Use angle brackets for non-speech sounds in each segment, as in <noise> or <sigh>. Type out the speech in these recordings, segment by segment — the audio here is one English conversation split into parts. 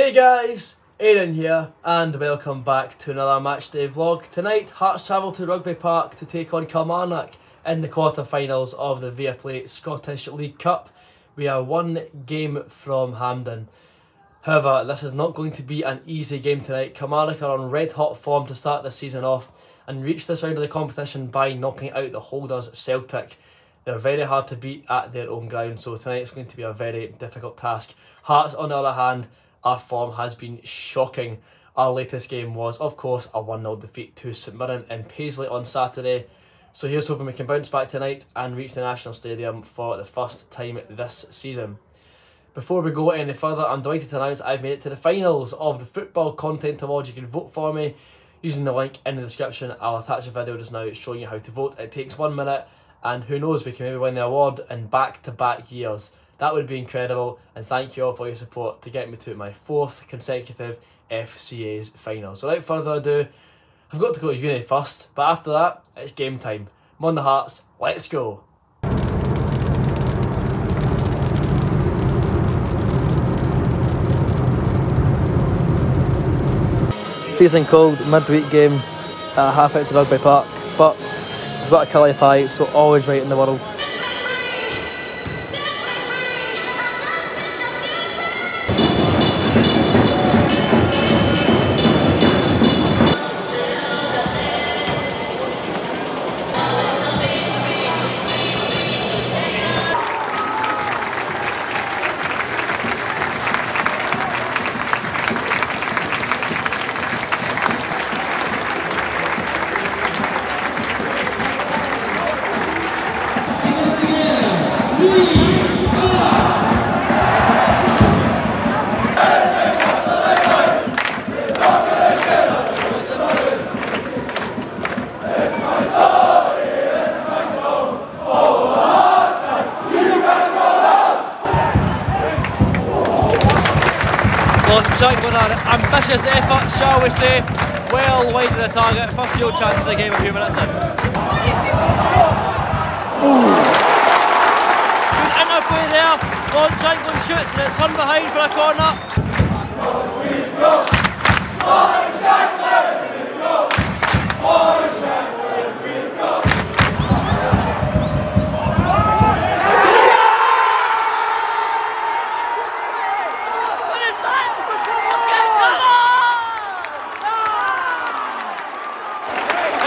Hey guys, Aaron here, and welcome back to another matchday vlog. Tonight, Hearts travel to Rugby Park to take on Kilmarnock in the quarter-finals of the Viaplay Scottish League Cup. We are one game from Hampden. However, this is not going to be an easy game tonight. Kilmarnock are on red-hot form to start the season off and reach this round of the competition by knocking out the holders Celtic. They're very hard to beat at their own ground, so tonight it's going to be a very difficult task. Hearts, on the other hand, our form has been shocking. Our latest game was, of course, a 1 0 defeat to St Mirren in Paisley on Saturday. So here's hoping we can bounce back tonight and reach the National Stadium for the first time this season. Before we go any further, I'm delighted to announce I've made it to the finals of the Football Content Awards. You can vote for me using the link in the description. I'll attach a video just now showing you how to vote. It takes one minute, and who knows, we can maybe win the award in back to back years. That would be incredible, and thank you all for your support to get me to my fourth consecutive FCA's finals. Without further ado, I've got to go to uni first, but after that, it's game time. I'm on the Hearts, let's go! Freezing cold, midweek game at half out to Rugby Park, but I've got a Killie pie, so always right in the world. Chuck with an ambitious effort, shall we say. Well wide of the target. First real chance of the game a few minutes in. Ooh. Good interplay there. Lon Shankland shoots and it's turned behind for a corner.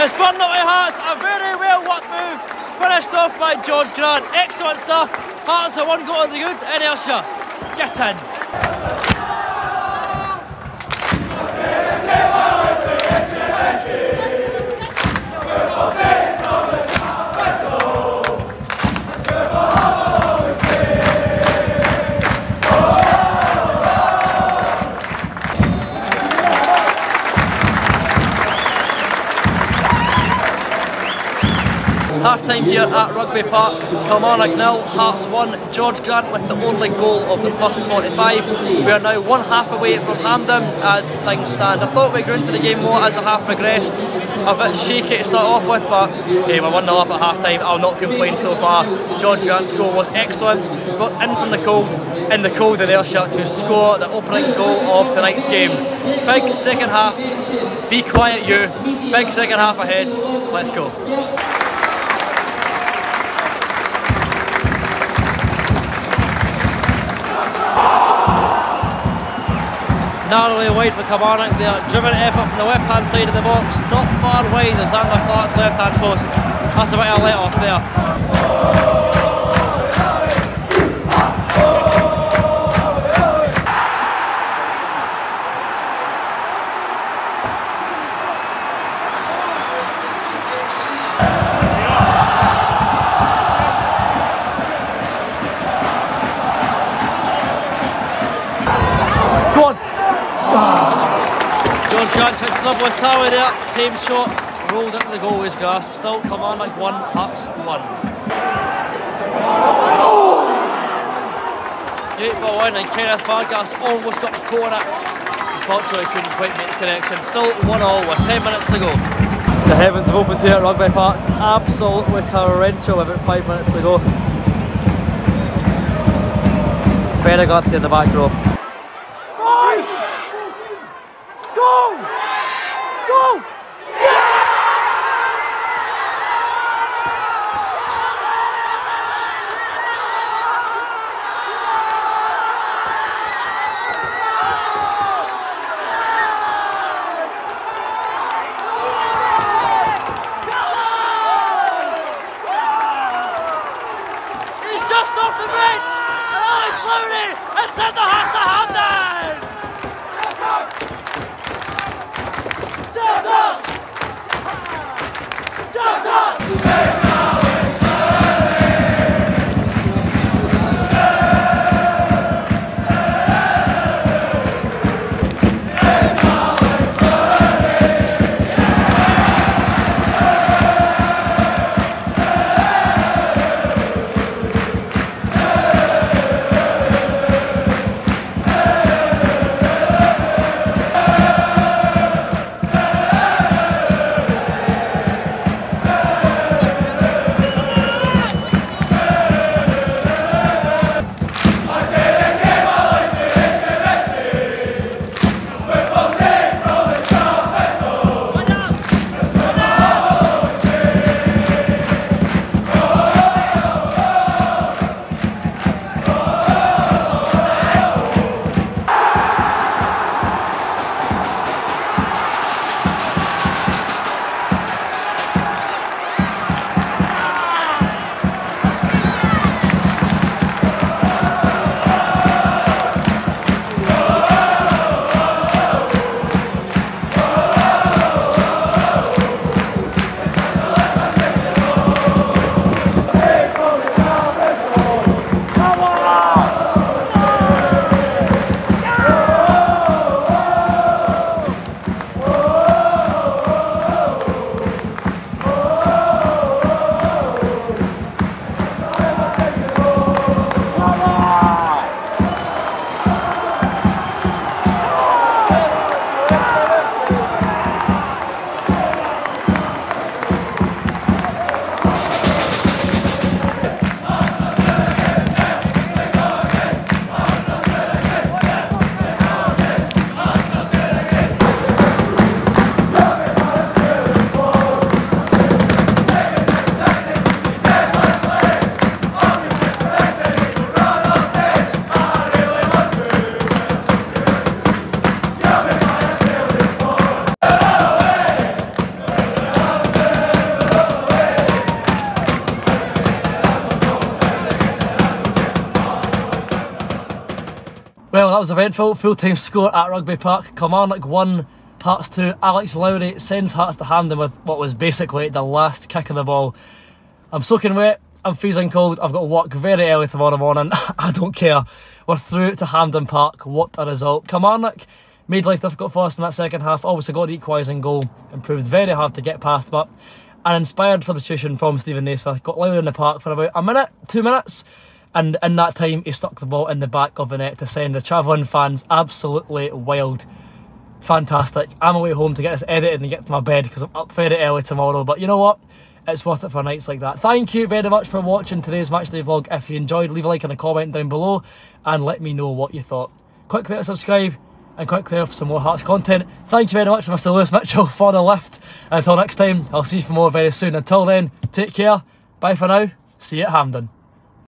It's one not my Hearts, a very well worked move. Finished off by Jorge Grant. Excellent stuff. Hearts are one goal of the good. Inertia. Get in. Half time here at Rugby Park. Kilmarnock nil, Hearts 1. Jorge Grant with the only goal of the first 45. We are now one half away from Hampden as things stand. I thought we grew into the game more as the half progressed. A bit shaky to start off with, but hey, we're 1 0 up at half time. I'll not complain so far. Jorge Grant's goal was excellent. Got in from the cold, in the cold inertia to score the opening goal of tonight's game. Big second half. Be quiet, you. Big second half ahead. Let's go. Narrowly wide for Kilmarnock there. Driven effort from the left hand side of the box, not far wide as Zander Clark's left hand post. That's a bit of a let off there. The West Tower there. Same shot, rolled into the goal goalie's grasp. Still come on like one, Hearts one. Great ball in and Kenneth Vargas almost got the toe on it. Unfortunately couldn't quite make the connection. Still 1 all with 10 minutes to go. The heavens have opened here at Rugby Park. Absolutely torrential with about 5 minutes to go. Berigatti in the back row. Was eventful. Full time score at Rugby Park. Kilmarnock 1, Hearts 2. Alex Lowry sends Hearts to Hampden with what was basically the last kick of the ball. I'm soaking wet. I'm freezing cold. I've got to work very early tomorrow morning. <laughs> I don't care. We're through to Hampden Park. What a result. Kilmarnock made life difficult for us in that second half. Obviously got the equalising goal and proved very hard to get past. But an inspired substitution from Steven Naismith. Got Lowry in the park for about a minute, two minutes. And in that time, he stuck the ball in the back of the net to send the travelling fans absolutely wild. Fantastic. I'm away home to get this edited and get to my bed because I'm up very early tomorrow. But you know what? It's worth it for nights like that. Thank you very much for watching today's matchday vlog. If you enjoyed, leave a like and a comment down below and let me know what you thought. Quick there to subscribe and quick there for some more Hearts content. Thank you very much, Mr. Lewis Mitchell, <laughs> for the lift. Until next time, I'll see you for more very soon. Until then, take care. Bye for now. See you at Hampden.